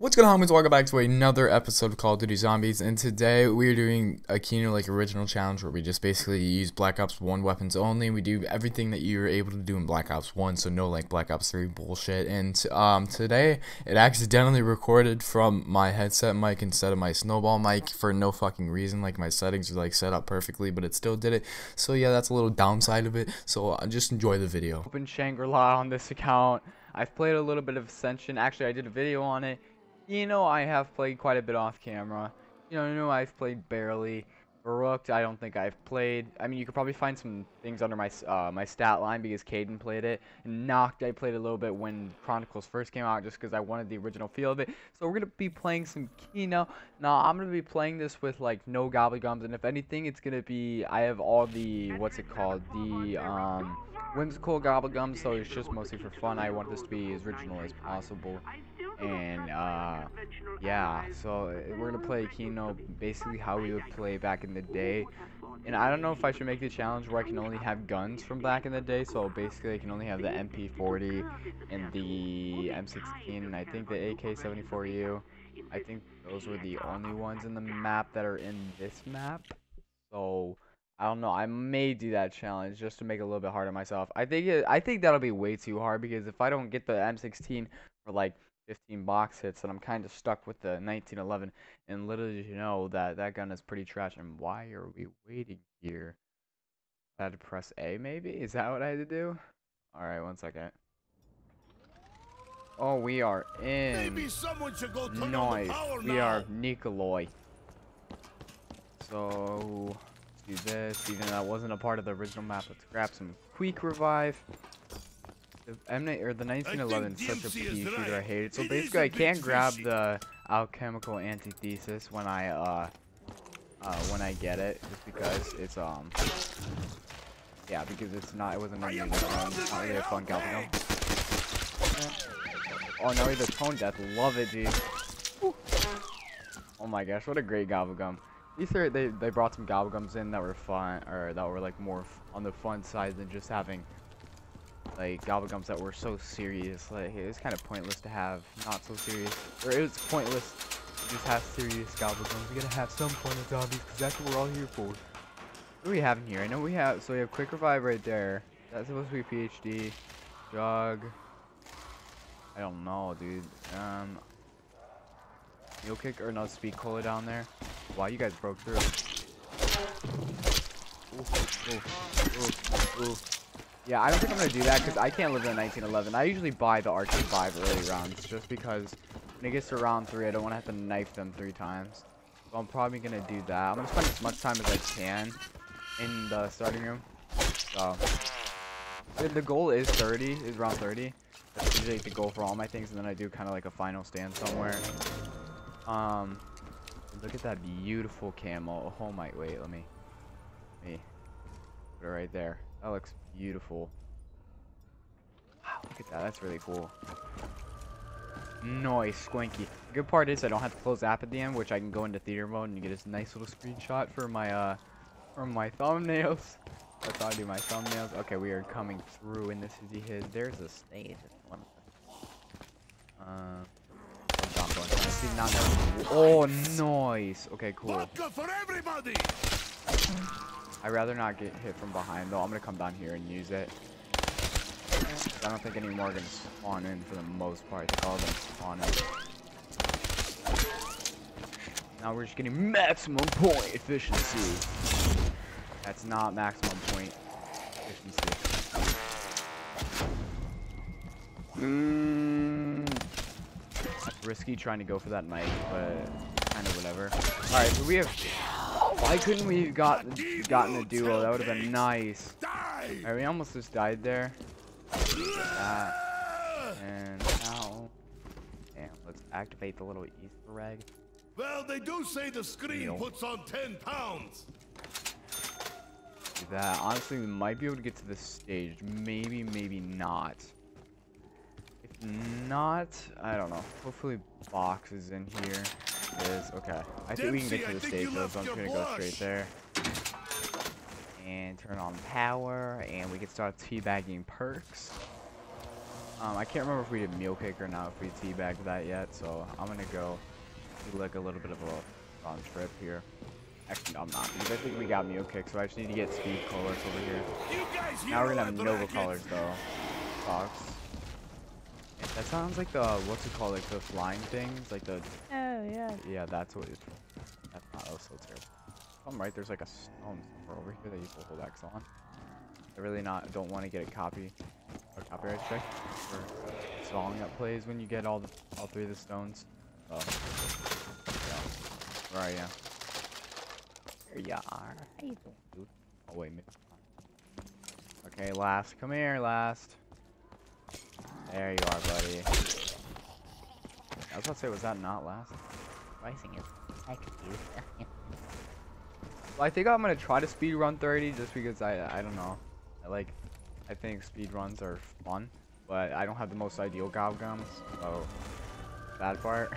What's going on, homies? Welcome back to another episode of Call of Duty Zombies, and today we're doing a Kino like original challenge where we just basically use Black Ops 1 weapons only. We do everything that you were able to do in Black Ops 1, so no like Black Ops 3 bullshit. And um, today it accidentally recorded from my headset mic instead of my snowball mic for no fucking reason. Like my settings are like set up perfectly, but it still did it. So yeah, that's a little downside of it. So uh, just enjoy the video. Open Shangri-La on this account. I've played a little bit of Ascension. Actually, I did a video on it. You know, I have played quite a bit off camera. You know, you know I've played barely. Rooked, I don't think I've played. I mean, you could probably find some things under my uh, my stat line because Caden played it. And Nacht, I played a little bit when Chronicles first came out just because I wanted the original feel of it. So we're going to be playing some Kino. Now, I'm going to be playing this with, like, no Gobblegums. And if anything, it's going to be, I have all the, what's it called, the, um, whimsical Gobblegums. So it's just mostly for fun. I want this to be as original as possible and uh, yeah, so we're gonna play Kino basically how we would play back in the day. And I don't know if I should make the challenge where I can only have guns from back in the day. So basically, I can only have the MP40 and the M16, and I think the AK-74U. I think those were the only ones in the map that are in this map. So I don't know. I may do that challenge just to make it a little bit harder myself. I think it, I think that'll be way too hard because if I don't get the M16 for like 15 box hits, and I'm kind of stuck with the 1911. And little did you know that that gun is pretty trash. And why are we waiting here? I had to press A, maybe? Is that what I had to do? Alright, one second. Oh, we are in. Maybe someone should go turn nice. We are Nikolai. So, do this. Even though that wasn't a part of the original map, let's grab some quick revive. The M or the 1911 is such a pea shooter. I hate it. So basically, I can't grab the alchemical antithesis when I uh uh when I get it, just because it's um yeah because it's not it wasn't really, um, not really a fun Galvano. Oh no, the tone death, love it, dude. Oh my gosh, what a great Gobblegum. These are they they brought some Gobblegums in that were fun or that were like more on the fun side than just having like Gobblegums that were so serious. Like it was kind of pointless to have not so serious, or it was pointless to just have serious Gobblegums. We gotta have some fun of zombies because that's what we're all here for. What do we have in here? I know we have. So we have quick revive right there. That's supposed to be PhD. Jog. I don't know, dude. Um. Mule kick or no speed cola down there. Wow, you guys broke through. Ooh, ooh, ooh, yeah, I don't think I'm to do that because I can't live in 1911. I usually buy the RK5 early rounds just because when it gets to round 3, I don't want to have to knife them three times. So I'm probably to do that. I'm to spend as much time as I can in the starting room. So, the goal is 30, is round 30. That's usually the goal for all my things, and then I do kind of like a final stand somewhere. Um, look at that beautiful camel. Oh my, wait, let me, let me put it right there. That looks beautiful. Wow, look at that. That's really cool. Nice, squinky. The good part is I don't have to close the app at the end, which I can go into theater mode and get this nice little screenshot for my uh for my thumbnails. That's how I do my thumbnails. Okay, we are coming through, and this is his. There's a stage. Uh, Oh, nice. Okay, cool. I'd rather not get hit from behind, though. I'm going to come down here and use it. I don't think any more are going to spawn in for the most part. I all of them spawn in. Now we're just getting maximum point efficiency. That's not maximum point efficiency. Mm. Risky trying to go for that knife, but kind of whatever. Alright, so we have why couldn't we have got, gotten a duo? That would have been nice. Alright, we almost just died there. And now. Damn, let's activate the little Easter egg. Well, they do say the screen puts on 10 pounds. Do that. Honestly, we might be able to get to this stage. Maybe, maybe not. Not, I don't know. Hopefully box is in here is. Okay. I think we can get to the stage though, so I'm just gonna go straight there. And turn on power, and we can start teabagging perks. Um, I can't remember if we did Mule kick or not, if we teabagged that yet, so I'm gonna go do like a little bit of a run trip here. Actually, no, I'm not, because I think we got Mule kick, so I just need to get speed colas over here. Now we're gonna have Nova colors though. Fox. That sounds like the, what's it called, like the flying things, like the, Oh yeah. yeah, that's what it's, that's not, that was so terrible. If I'm right, there's like a stone somewhere over here that you can hold X on. I really not, don't want to get a copy, a copyright check for song that plays when you get all the, all three of the stones. So, yeah. Where are ya? There ya are. How you doing, dude? Oh wait. Okay, last. Come here, last. There you are, buddy. I was about to say, was that not last? Pricing is I well, I think I'm gonna try to speed run 30 just because I I don't know. I like I think speed runs are fun, but I don't have the most ideal gal gums, so bad part.